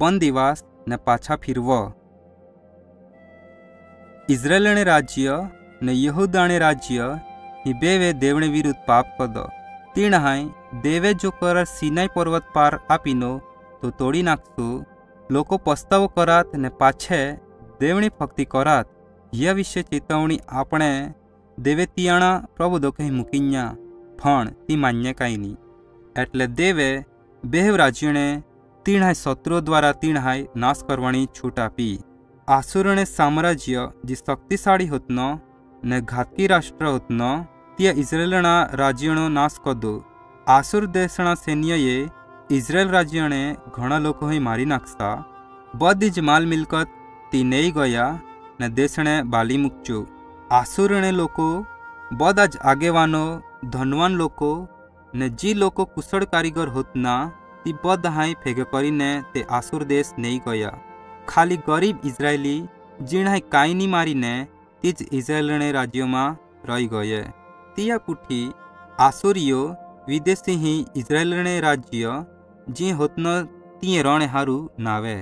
બંદિવાસ ને પાછા ફિરવા ઇઝરાયેલણે રાજ્ય ને યહૂદાણે રાજ્ય બેવે દેવણે વિરુદ્ધ પાપ કદ તીણહાય દેવે જો કરાર સિનાઈ પર્વત પાર આપીનો તો તોડી નાખશું લોકો પસ્તાવો કરાત ને પાછે દેવણી ભક્તિ કરાત યા વિશે ચેતવણી આપણે દેવે તિયાણા પ્રબોધો કહી મૂકીન્યા પણ તી માન્ય કાંઈ નહીં એટલે દેવે બેહવ રાજ્યને તીણાએ શત્રુઓ દ્વારા તીણાએ નાશ કરવાની છૂટ આપી આસુરણે સામ્રાજ્ય જે શક્તિશાળી હતું ને ઘાતકી રાષ્ટ્ર હતું તે ઇઝરાયેલના રાજ્યનો નાશ કર્યો આસુર દેશના સૈન્યએ ઇઝરાયેલ રાજ્યને ઘણા લોકોએ મારી નાખતા બધી જ માલ મિલકત તીનેઈ ગયા ને દેશને બાલી મૂક્યો આસુરણે લોકો બધા જ આગેવાનો ધનવાન લોકો ને જે લોકો કુશળ કારીગર હોતના तिब्बत દહાઈ ફેગે કરીને તે આસુર દેશ નેઈ ગયા ખાલી ગરીબ ઇઝરાયેલી જીણાએ કાંઈની મારીને તે જ ઇઝરાયેલને રાજ્યોમાં રહી ગયે ત્યાં કુઠી આસુરીઓ વિદેશી હિ ઇઝરાયેલને રાજ્ય જી હોતન તીએ રણે હારું નાવે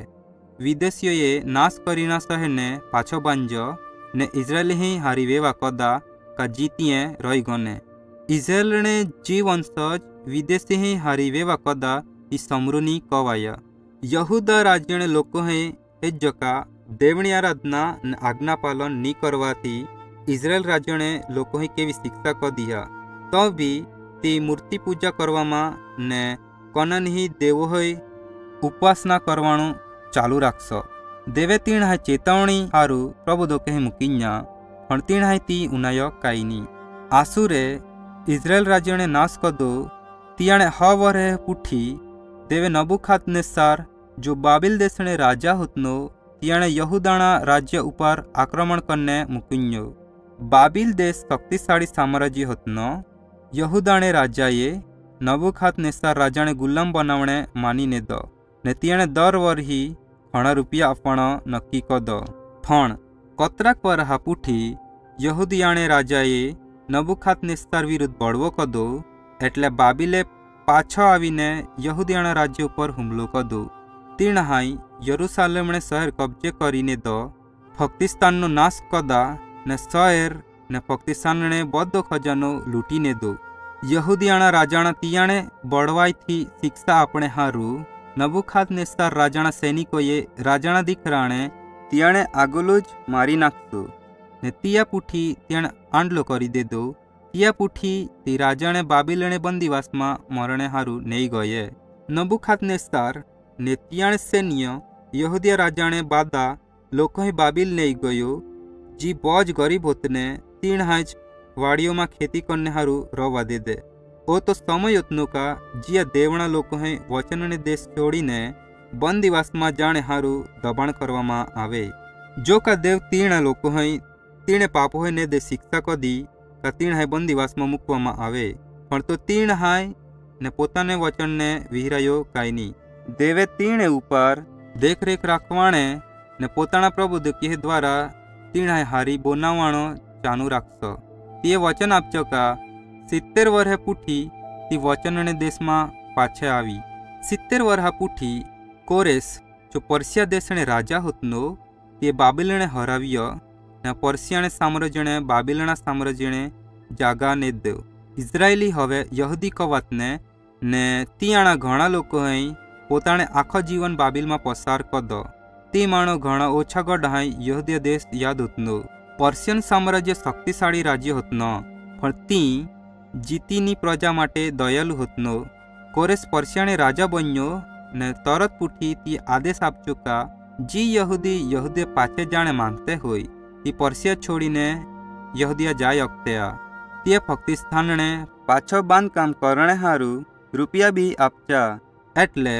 વિદેશીઓએ નાશ કરીના સહેને પાછો બાંજો ને ઇઝરાયેલ હિ હારીવેવા કદા કા જીતીએ રહી ગને ઇઝરાયેલને જી વંશજ વિદેશી હિ હારીવેવા કદા इसमरुनी कवाय यहूद राज्य लोकोहें ए जका देवनी आराधना आज्ञा पालन नी करवाती इजरायल राज्य ने लोकोहें केवी शिक्षा कर दिया तो भी ती मूर्ति पूजा करवामा ने कनन ही देवोहे उपासना करवाणु चालू राखस देवे तीन हाय चेतावनी हारू प्रभु दोके मुकिन्या पण तीन हाय ती उनाय कईनी आसुरे इजरायल राज्य ने नाश कदो दो तियाणे हवरे पुठी ತೇವೆ ನಬುಖಾತ್ನೆಸ್ಸಾರ್ जो बाबिल देशने राजा होतनो तियाणे यहूदाणा राज्य उपर आक्रमण करने मुकिन्यो बाबिल देश शक्तिशाली साम्राज्य होतनो यहूदाणे राजाए नबुखात नेसार राजाने गुलाम बनावणे मानीने द ने तियाणे दर वरही घणा रुपया आपण नक्की दो फण कतराक पर हापुठी यहूदियाणे राजाए नबुखात नेस्तार विरुद्ध बड़वो कदो એટલે બાબિલે પાછા આવીને યહુદિયાણા રાજ્ય ઉપર હુમલો તીણ હાઈ યરુસાલેમણે શહેર કબજે કરીને દ ફક્તિસ્તાનનો નાશ કદા ને શહેર ને ફક્તિસ્તાનને બધો ખજાનો લૂંટીને દો યહુદિયાણા રાજાણા તિયાણે બળવાઈથી શિક્ષા આપણે હારું નબુખાત નેસ્તાર રાજાણા સૈનિકોએ રાજાણા દીકરાણે તિયાણે આગોલો જ મારી નાખતો ને તિયા પૂઠી તેણે આંડલો કરી દેદો જિયા પુઠી તીરાજાણે બાબિલેને बंदीવાસમાં મરણે હારુ નેઈ ગયે નબુખાતનેસ્ tar નેત્યાણ સેનિય યોહુદિયા રાજાણે બાધા લોકો હે બાબિલ નેઈ ગય્યો જી બોજ ગરી ભતને તીણ હાઈ વાડીઓમાં ખેતી કરને હારુ રવા દે દે ઓ તો સમય ઉતનો કા જીયા દેવણા લોકો હે વચન ને દેસ છોડીને बंदीવાસમાં જાણે હારુ ધબણ કરવા માં આવે જો કે દેવ તીણ લોકો હે તીણે પાપ હોય ને દે શિક્ષા કદી કરતાં તીણહાઈ બંદીવાસમાં મૂકવામાં આવે પણ તો તીણહાઈ ને પોતાને વચનને વિહરાયો કાયની દેવે તીણે ઉપર દેખરેખ રાખવાણે ને પોતાના પ્રબુદ્ધ કેહ દ્વારા તીણાય હારી બોનાવાણો ચાનુ રાખશો તે વચન આપજો કા સિત્તેર વરહે પૂઠી તે વચનને દેશમાં પાછે આવી સિત્તેર વરહા પૂઠી કોરેશ જો પર્શિયા દેશને રાજા હોતનો તે બાબેલને હરાવ્યો पर्शियन साम्राज्य ने बाबेलना साम्राज्य ने जागा ने इज़राइली होवे यहूदी कवत ने न तीणा घणा लोको है પોતાને આખું જીવન બબેલમાં પસાર કરદો તે માણો ઘણો ઓછો ગઢાય યહૂદી દેશ યાદ હતનો પર્શિયન સામ્રાજ્ય શક્તિશાળી રાજ્ય હતનો ફરતી જીતીની પ્રજા માટે દયળ હતનો કોરસ પર્શિયાને રાજા બન્યો ને તરત પુઠી તે આદેશ આપ چکا જી યહૂદી યહૂદે પાછે જાણે માનતે હોય તે પર્શિયા છોડીને યહુદિયા જાય અખતયા તે ફક્ત સ્થાનને પાછો બાંધકામ કરણે હારું રૂપિયા બી આપચા એટલે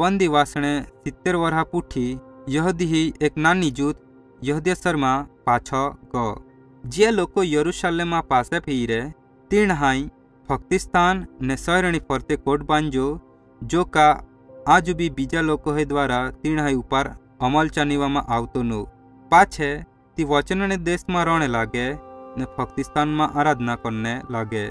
બંદીવાસણે સિત્તેર વરહા પૂઠી યહદીહી એક નાની જૂથ શર્મા પાછો ગ જે લોકો યરુશાલેમાં પાસે ફીરે તીણ હાઈ ફક્તિસ્તાન ને સરણી ફરતે કોટ બાંધજો જો કા આજુ બી બીજા લોકોએ દ્વારા તીણ હાઈ ઉપર અમલ ચનીવામાં આવતો નો પાછે વ્યક્તિ વચન અને દેશમાં રણે લાગે ને ભક્તિસ્થાનમાં આરાધના કરને લાગે